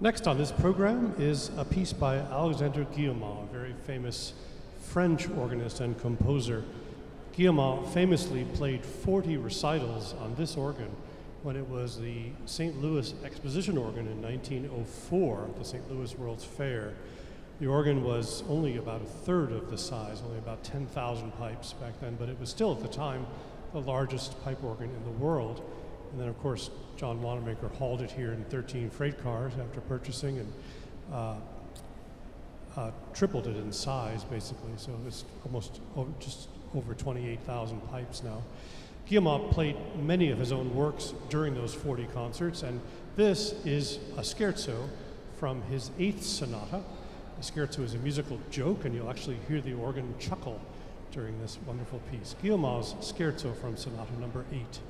Next on this program is a piece by Alexandre Guilmant, a very famous French organist and composer. Guilmant famously played 40 recitals on this organ when it was the St. Louis Exposition organ in 1904 at the St. Louis World's Fair. The organ was only about a third of the size, only about 10,000 pipes back then, but it was still at the time the largest pipe organ in the world. And then, of course, John Wanamaker hauled it here in 13 freight cars after purchasing and uh, uh, tripled it in size, basically. So it's almost over, just over 28,000 pipes now. Guilmant played many of his own works during those 40 concerts, and this is a scherzo from his eighth sonata. The scherzo is a musical joke, and you'll actually hear the organ chuckle during this wonderful piece. Guilmant's scherzo from sonata number eight.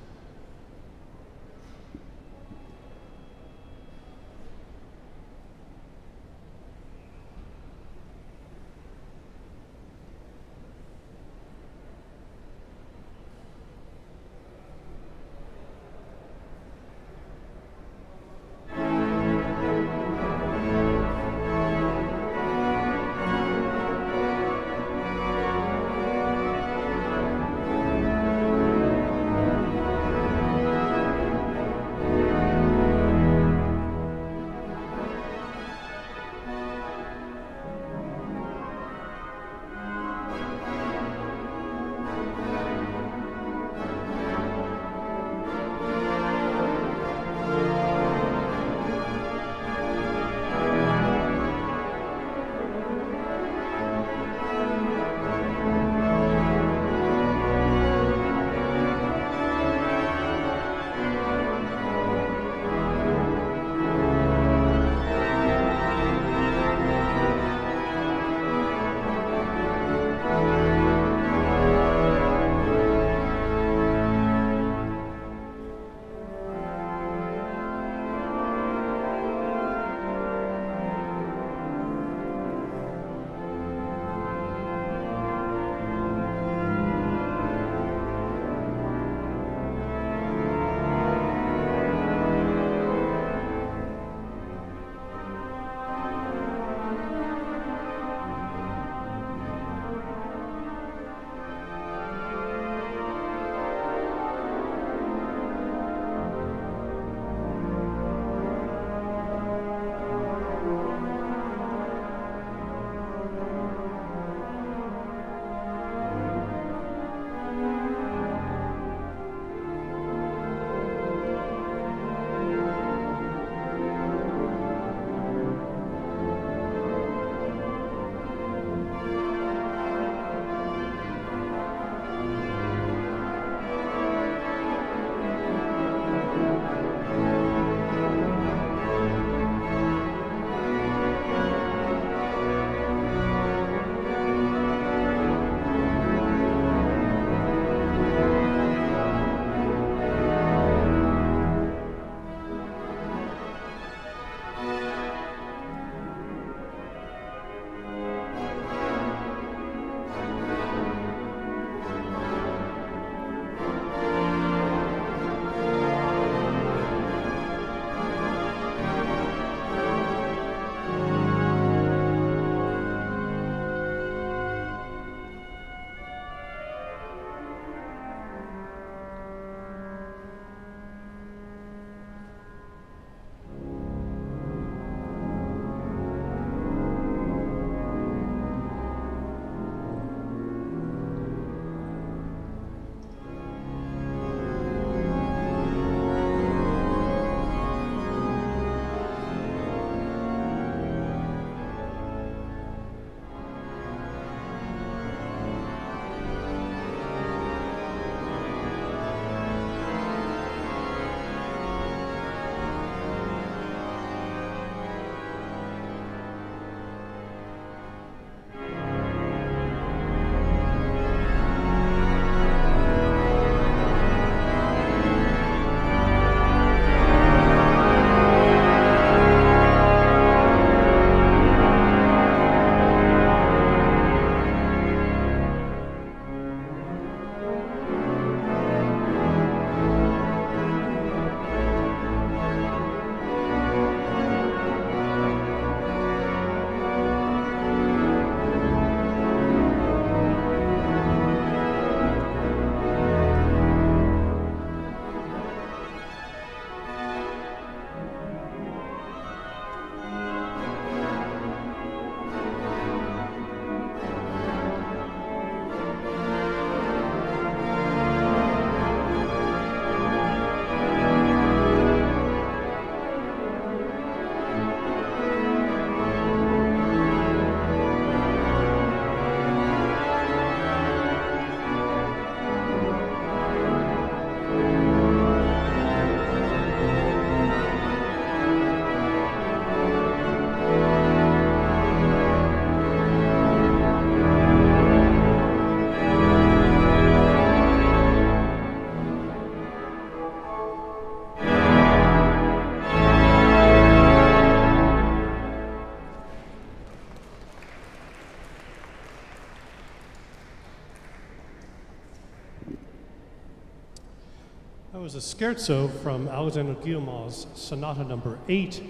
Scherzo from Alexander Guilmant's Sonata Number Eight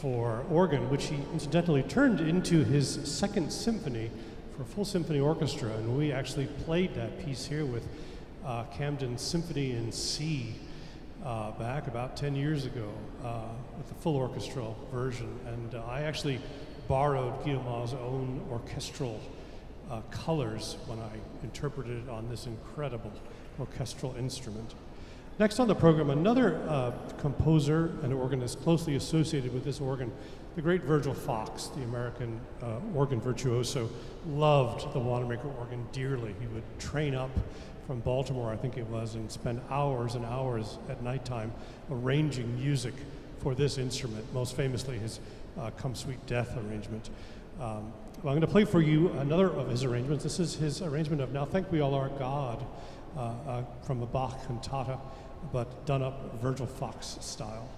for organ, which he incidentally turned into his second symphony for full symphony orchestra, and we actually played that piece here with uh, Camden Symphony in C uh, back about 10 years ago uh, with the full orchestral version. And uh, I actually borrowed Guilmant's own orchestral uh, colors when I interpreted it on this incredible orchestral instrument. Next on the program, another uh, composer and organist closely associated with this organ, the great Virgil Fox, the American uh, organ virtuoso, loved the Wanamaker organ dearly. He would train up from Baltimore, I think it was, and spend hours and hours at nighttime arranging music for this instrument, most famously his uh, Come Sweet Death arrangement. Um, well, I'm going to play for you another of his arrangements. This is his arrangement of Now Thank We All Our God uh, uh, from a Bach cantata, but done up Virgil Fox style.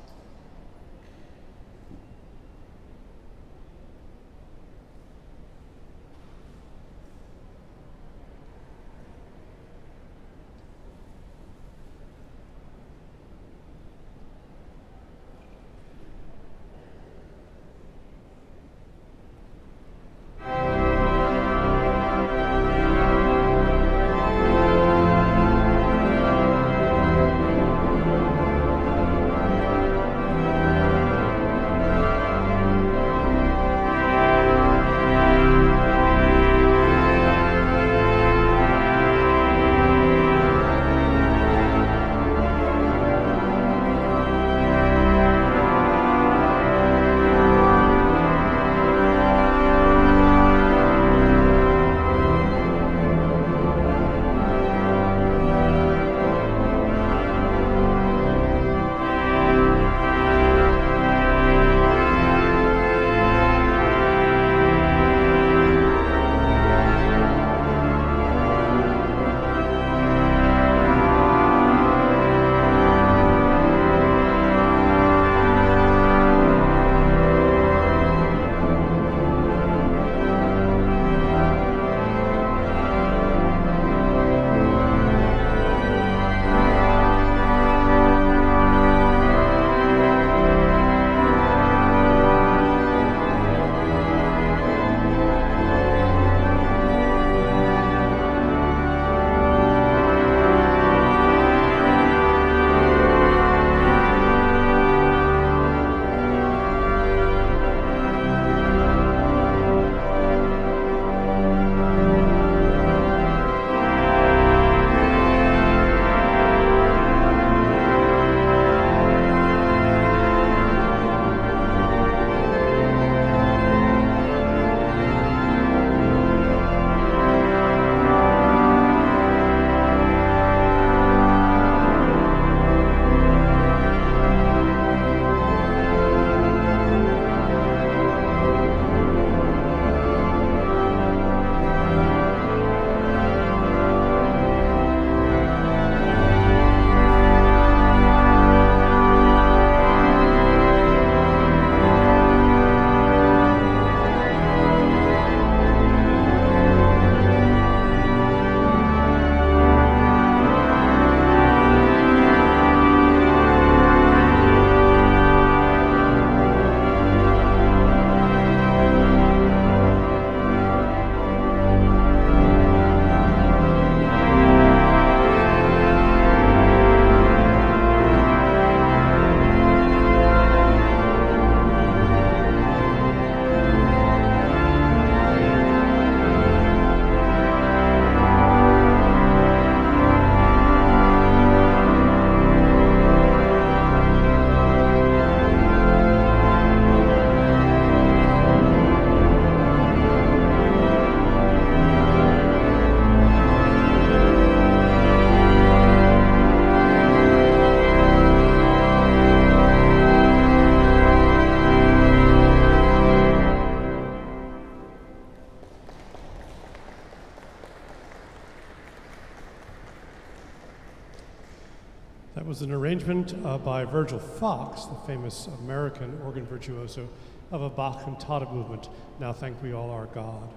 Arrangement uh, by Virgil Fox, the famous American organ virtuoso, of a Bach cantata movement, Now Thank We All Our God.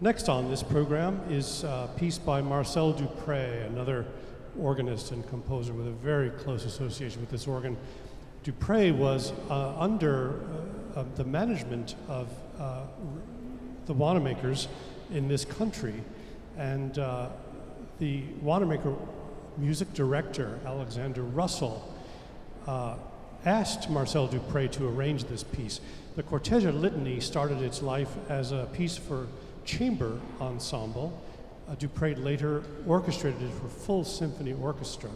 Next on this program is a piece by Marcel Dupré, another organist and composer with a very close association with this organ. Dupre was uh, under uh, the management of uh, the Wanamaker's in this country, and uh, the Wanamaker music director, Alexander Russell, uh, asked Marcel Dupre to arrange this piece. The Cortege Litany started its life as a piece for chamber ensemble. Uh, Dupre later orchestrated it for full symphony orchestra.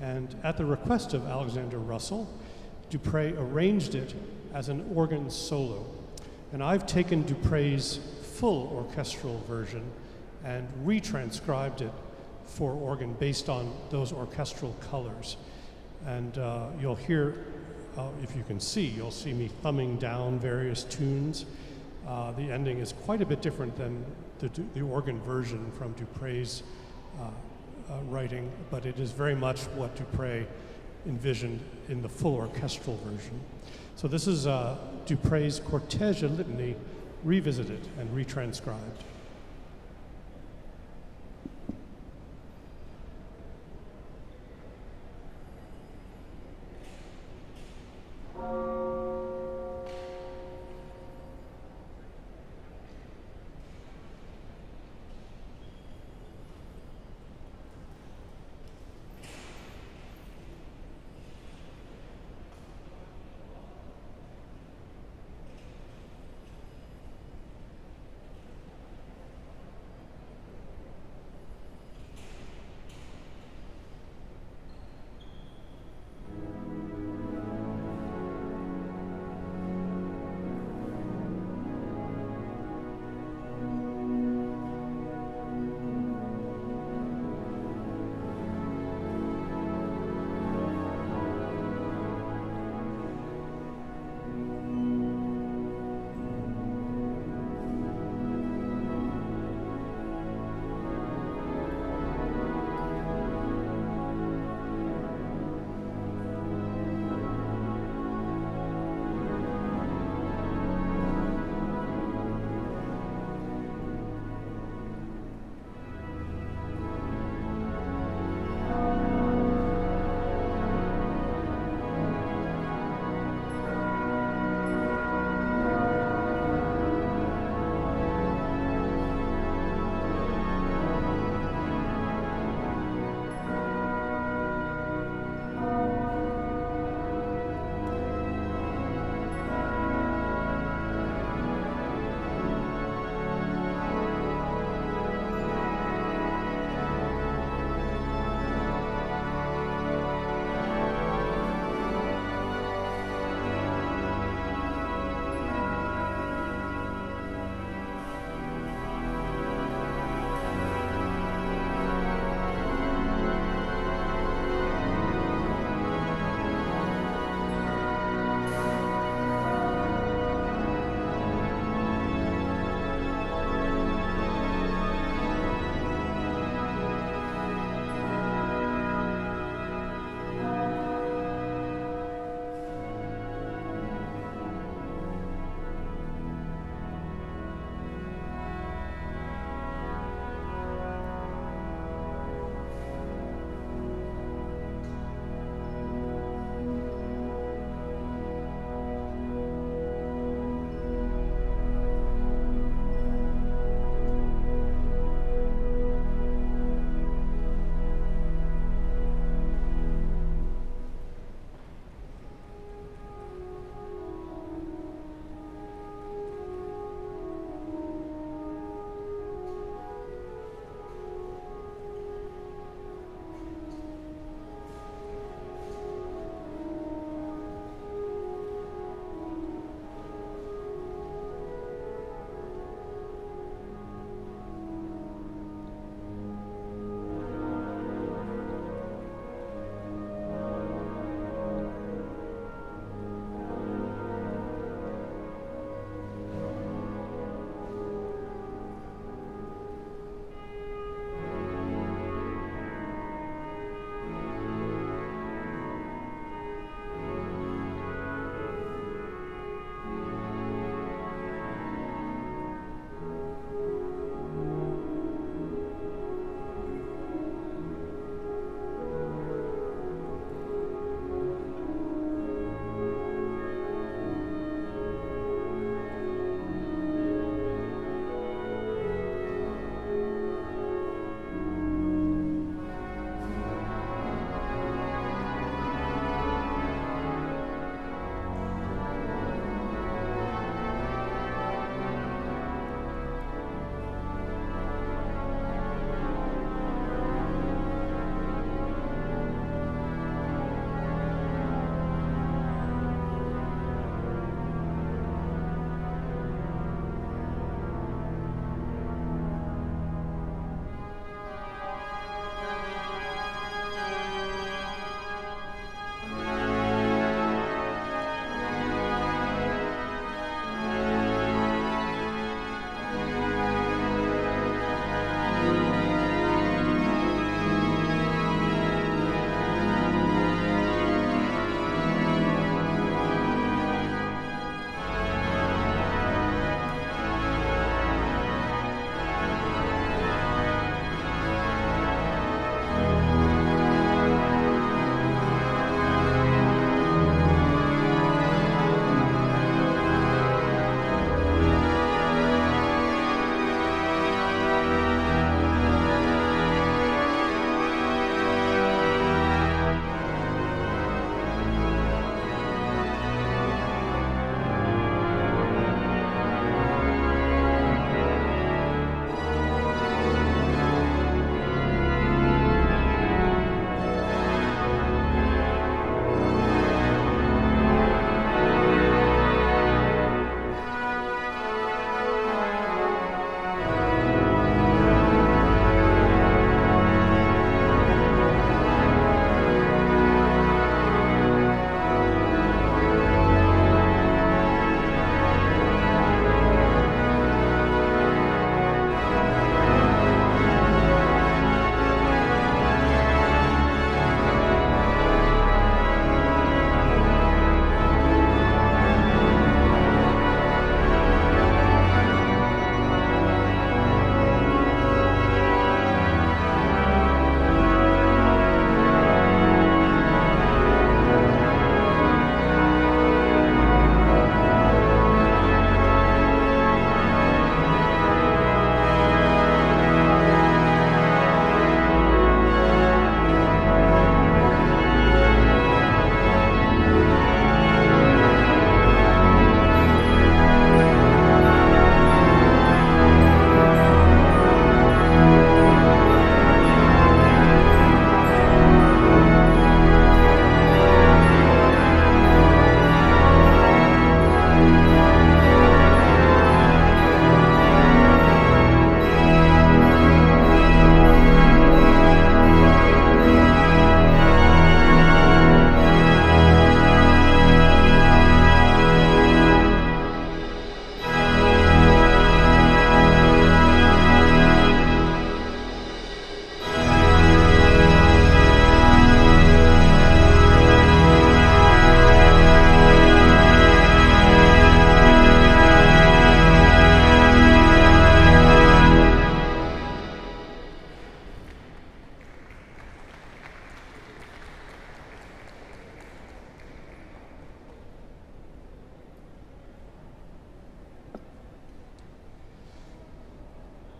And at the request of Alexander Russell, Dupre arranged it as an organ solo. And I've taken Dupre's full orchestral version and retranscribed it for organ based on those orchestral colors. And uh, you'll hear, uh, if you can see, you'll see me thumbing down various tunes. Uh, the ending is quite a bit different than the, the organ version from Dupre's uh, uh, writing, but it is very much what Dupre envisioned in the full orchestral version. So this is uh, Dupre's Cortege Litany revisited and retranscribed.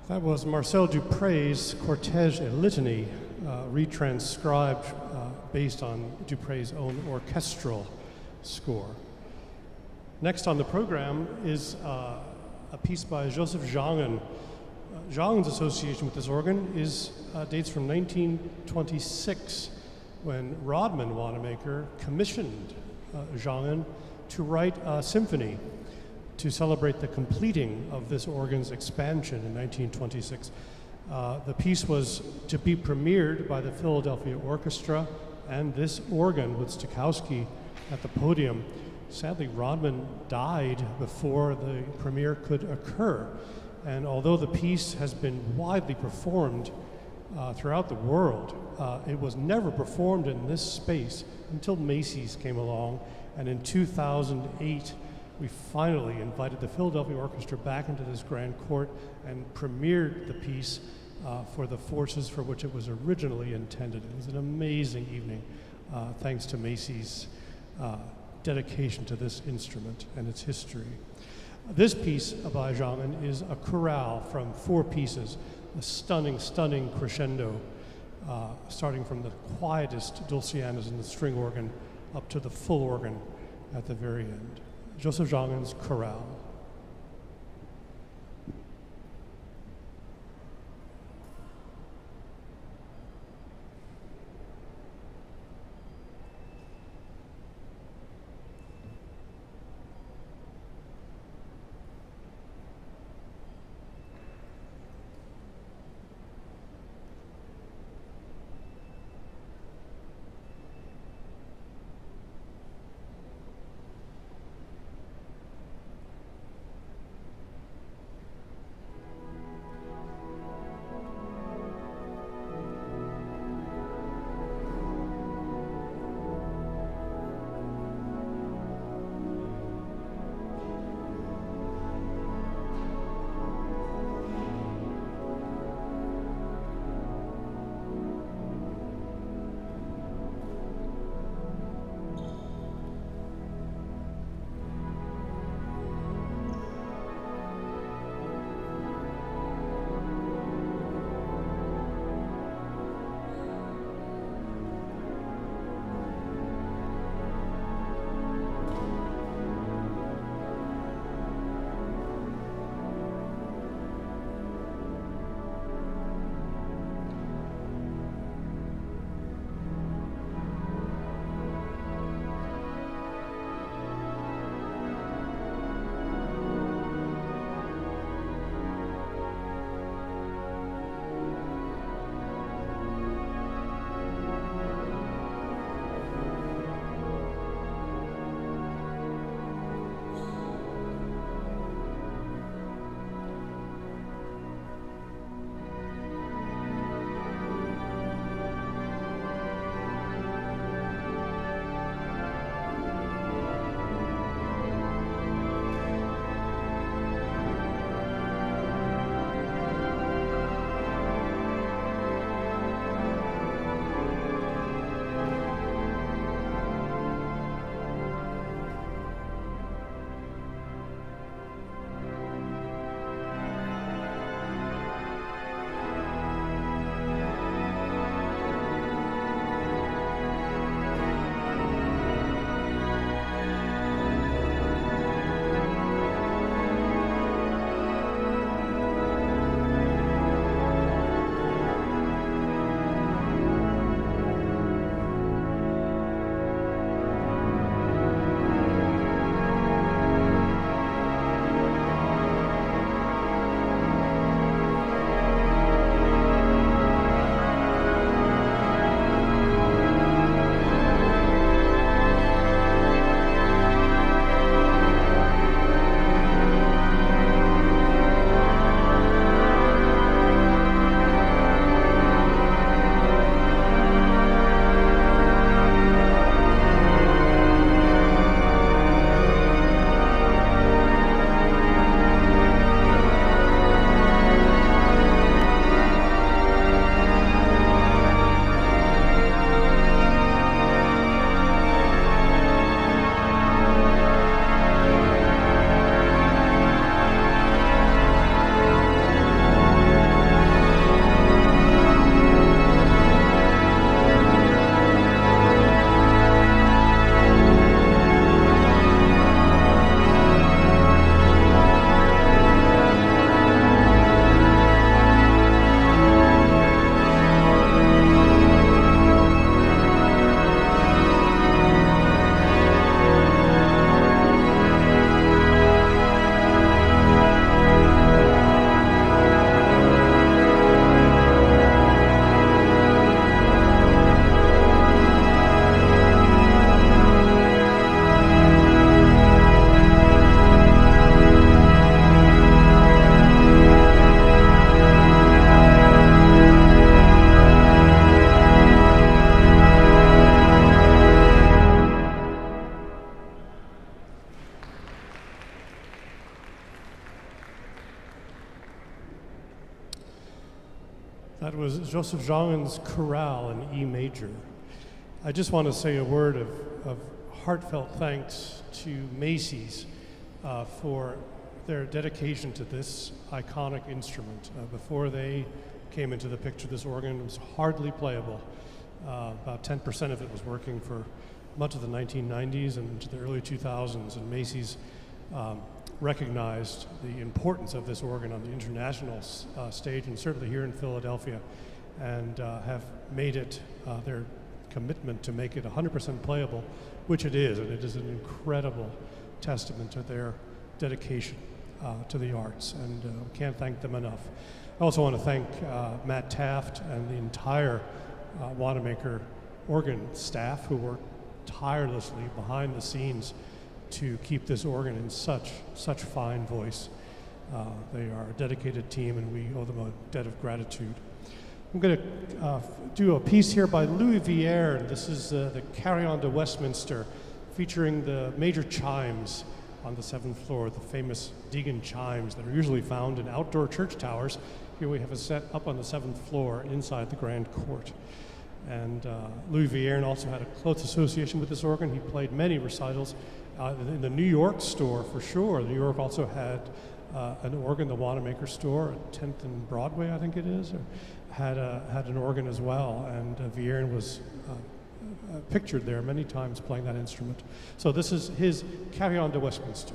That was Marcel Dupre's Cortege et Litany, uh, retranscribed uh, based on Dupre's own orchestral score. Next on the program is uh, a piece by Joseph Jongen. Uh, Jongen's association with this organ is, uh, dates from 1926 when Rodman Wanamaker commissioned uh, Jongen to write a symphony to celebrate the completing of this organ's expansion in 1926. Uh, the piece was to be premiered by the Philadelphia Orchestra and this organ with Stokowski at the podium. Sadly, Rodman died before the premiere could occur. And although the piece has been widely performed uh, throughout the world, uh, it was never performed in this space until Macy's came along. And in 2008, we finally invited the Philadelphia Orchestra back into this grand court and premiered the piece uh, for the forces for which it was originally intended. It was an amazing evening, uh, thanks to Macy's uh, dedication to this instrument and its history. This piece by Jongen is a chorale from four pieces, a stunning, stunning crescendo, uh, starting from the quietest dulcianas in the string organ up to the full organ at the very end. Joseph Jongen's chorale. Joseph Jongen's chorale in E major. I just want to say a word of, of heartfelt thanks to Macy's uh, for their dedication to this iconic instrument. Uh, before they came into the picture, this organ was hardly playable. Uh, about 10% of it was working for much of the 1990s and into the early 2000s, and Macy's um, recognized the importance of this organ on the international uh, stage and certainly here in Philadelphia and uh, have made it uh, their commitment to make it 100% playable, which it is, and it is an incredible testament to their dedication uh, to the arts, and uh, we can't thank them enough. I also want to thank uh, Matt Taft and the entire Wanamaker organ staff who worked tirelessly behind the scenes to keep this organ in such such fine voice. Uh, they are a dedicated team, and we owe them a debt of gratitude. I'm going to uh, do a piece here by Louis Vierne. This is uh, the Carillon de Westminster, featuring the major chimes on the seventh floor, the famous Deagan chimes that are usually found in outdoor church towers. Here we have a set up on the seventh floor inside the Grand Court. And uh, Louis Vierne also had a close association with this organ. He played many recitals uh, in the New York store for sure. New York also had uh, an organ, the Wanamaker store at 10th and Broadway, I think it is, or had, a, had an organ as well. And uh, was uh, uh, pictured there many times playing that instrument. So this is his Carillon de Westminster.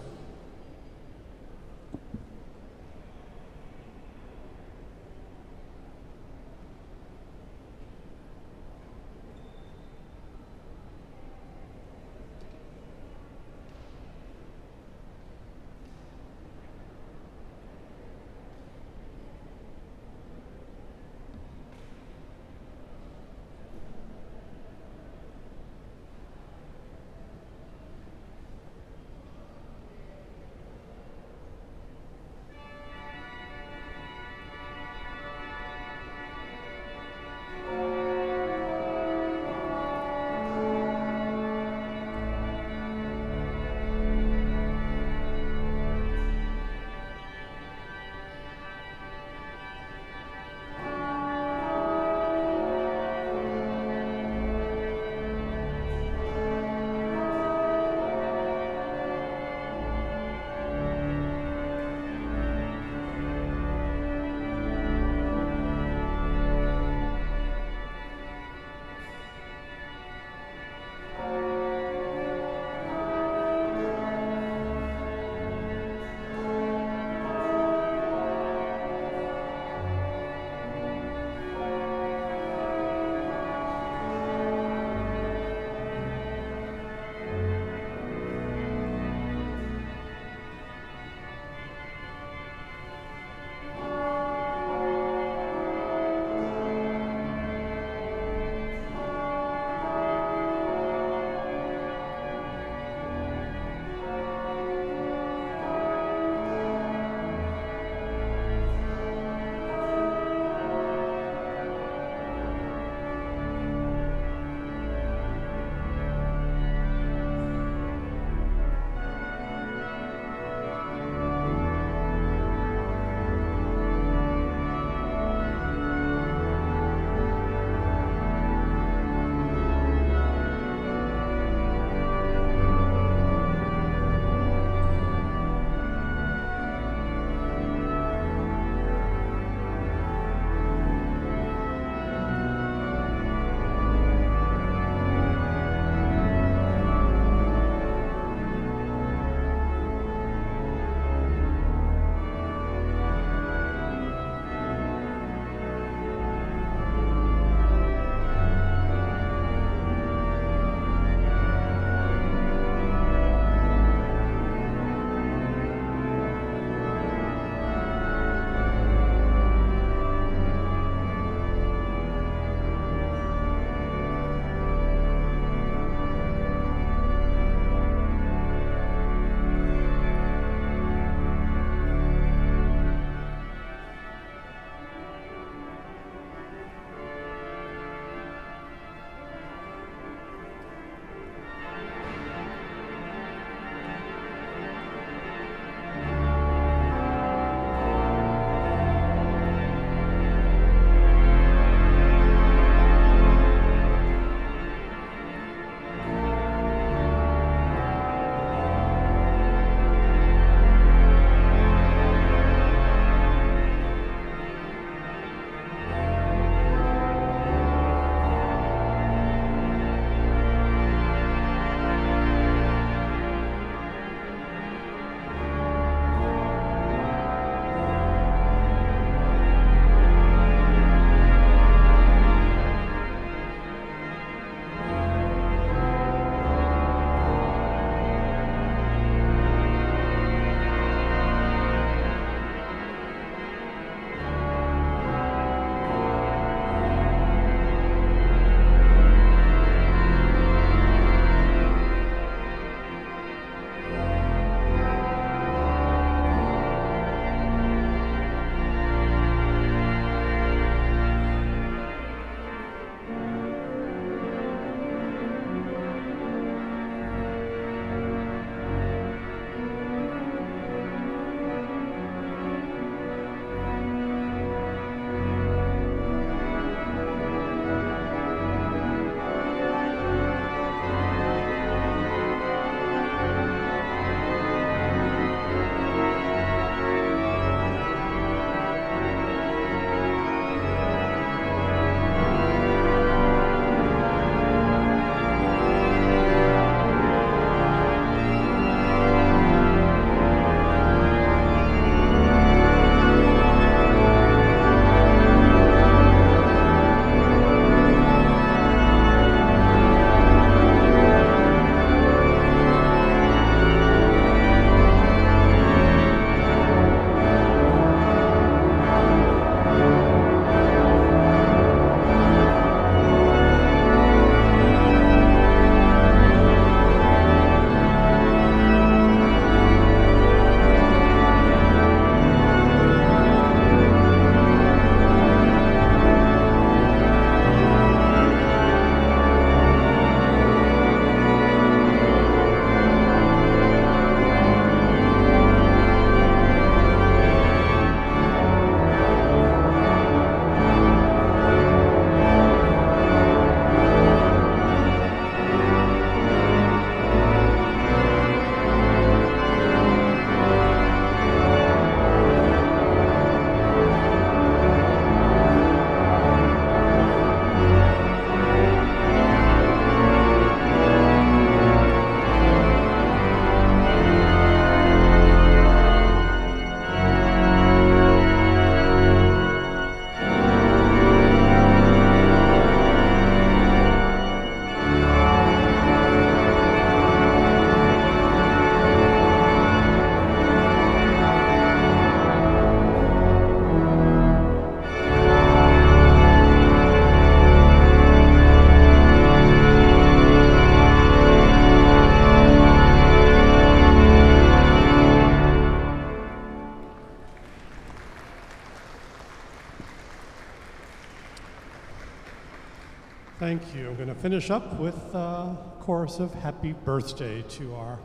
You. I'm going to finish up with a chorus of happy birthday to our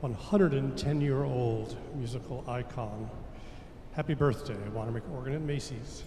110 year old musical icon. Happy birthday, Wanamaker Organ at Macy's.